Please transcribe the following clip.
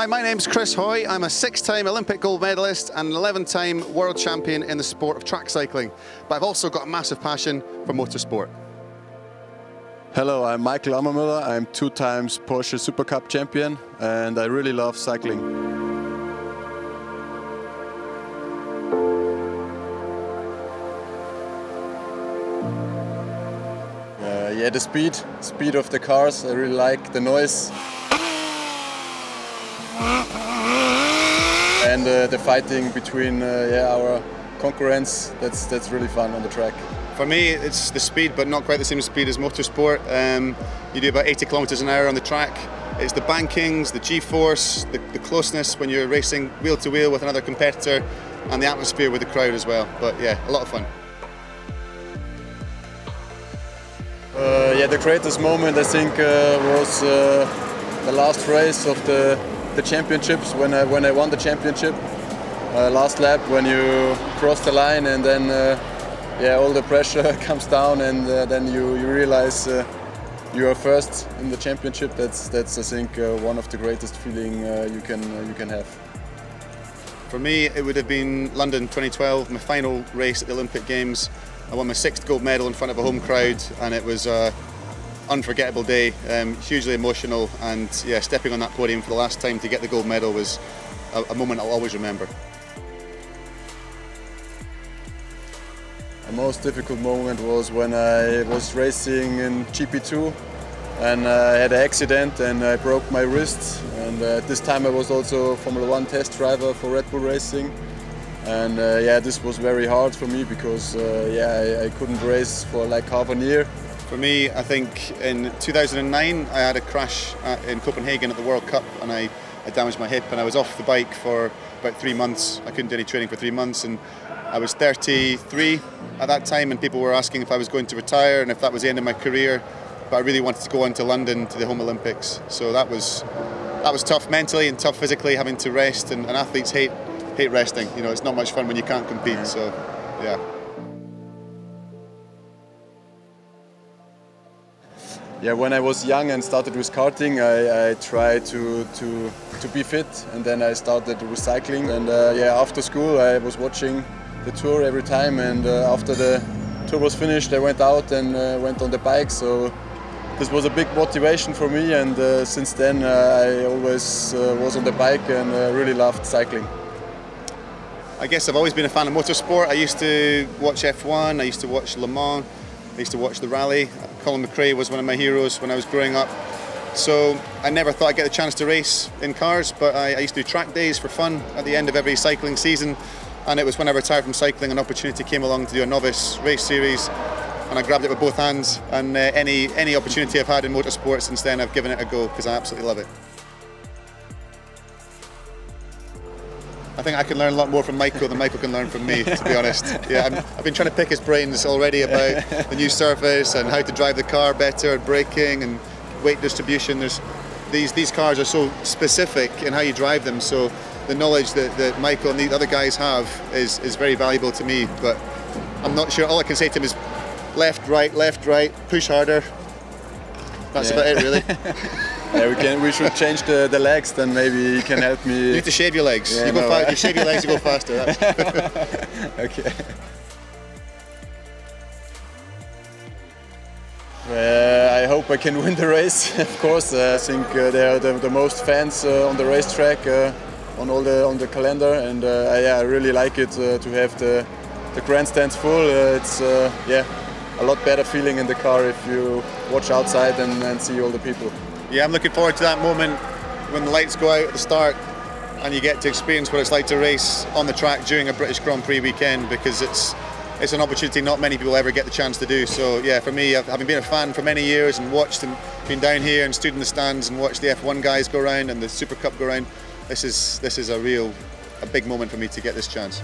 Hi, my name's Chris Hoy. I'm a six-time Olympic gold medalist and an 11-time world champion in the sport of track cycling. But I've also got a massive passion for motorsport. Hello, I'm Michael Ammermüller. I'm two times Porsche Supercup champion and I really love cycling. Uh, yeah, the speed, speed of the cars. I really like the noise. And uh, the fighting between uh, yeah, our concurrents. That's that's really fun on the track. For me, it's the speed, but not quite the same speed as motorsport. Um, you do about 80 kilometers an hour on the track. It's the bankings, the G-force, the, the closeness when you're racing wheel to wheel with another competitor, and the atmosphere with the crowd as well. But yeah, a lot of fun. Uh, yeah, the greatest moment I think uh, was uh, the last race of the the championships when I when I won the championship uh, last lap when you cross the line and then uh, yeah all the pressure comes down and uh, then you you realize uh, you are first in the championship. That's that's I think uh, one of the greatest feeling uh, you can you can have. For me it would have been London 2012 my final race at the Olympic Games. I won my sixth gold medal in front of a home crowd and it was unforgettable day, um, hugely emotional, and yeah, stepping on that podium for the last time to get the gold medal was a, a moment I'll always remember. The most difficult moment was when I was racing in GP2 and I had an accident and I broke my wrist. And uh, at this time I was also Formula One test driver for Red Bull Racing. And uh, yeah this was very hard for me because uh, yeah I, I couldn't race for like half a year for me, I think in 2009 I had a crash in Copenhagen at the World Cup and I, I damaged my hip and I was off the bike for about three months. I couldn't do any training for three months and I was 33 at that time and people were asking if I was going to retire and if that was the end of my career. But I really wanted to go on to London to the home Olympics. So that was that was tough mentally and tough physically having to rest and, and athletes hate hate resting. You know, it's not much fun when you can't compete. So yeah. Yeah, when I was young and started with karting, I, I tried to, to, to be fit and then I started with cycling. And uh, yeah, after school I was watching the tour every time and uh, after the tour was finished I went out and uh, went on the bike. So this was a big motivation for me and uh, since then uh, I always uh, was on the bike and really loved cycling. I guess I've always been a fan of motorsport. I used to watch F1, I used to watch Le Mans, I used to watch the rally. Colin McRae was one of my heroes when I was growing up. So I never thought I'd get the chance to race in cars, but I, I, used to do track days for fun at the end of every cycling season. And it was when I retired from cycling, an opportunity came along to do a novice race series, and I grabbed it with both hands. And uh, any any opportunity I've had in motorsport since then, I've given it a go because I absolutely love it. I think I can learn a lot more from Michael than Michael can learn from me, to be honest. Yeah, i have been trying to pick his brains already about the new surface and how to drive the car better, braking and weight distribution. There's these these cars are so specific in how you drive them, so the knowledge that, that Michael and the other guys have is, is very valuable to me. But I'm not sure. All I can say to him is left, right, left, right, push harder. That's yeah. about it, really. yeah, we can. We should change the, the legs. Then maybe you can help me. You need to shave your legs. Yeah, you go no, You shave your legs, you go faster. okay. Uh, I hope I can win the race. of course, uh, I think uh, they are the, the most fans uh, on the racetrack, uh, on all the on the calendar, and uh, yeah, I really like it to have the the grandstands full. it's yeah, a lot better feeling in the car if you watch outside and, and see all the people yeah, I'm looking forward to that moment when the lights go out at the start and you get to experience what it's like to race on the track during a British Grand Prix weekend because it's it's an opportunity not many people ever get the chance to do. So yeah, for me, having been a fan for many years and watched and been down here and stood in the stands and watched the F1 guys go around and the Supercup go around, this is this is a real a big moment for me to get this chance.